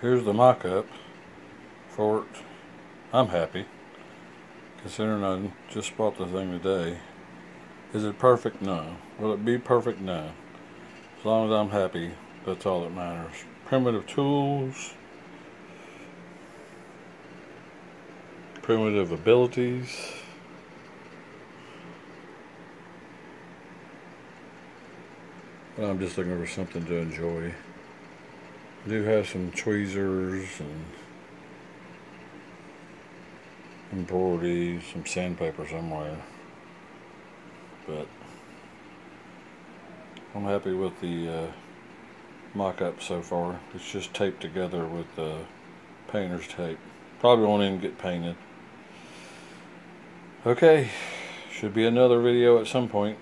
here's the mock-up for it. I'm happy, considering I just bought the thing today. Is it perfect? No. Will it be perfect? No. As long as I'm happy, that's all that matters. Primitive tools. Primitive abilities. but I'm just looking for something to enjoy. I do have some tweezers and embroidery, some sandpaper somewhere. But I'm happy with the uh, mock-up so far. It's just taped together with the uh, painter's tape. Probably won't even get painted. Okay, should be another video at some point.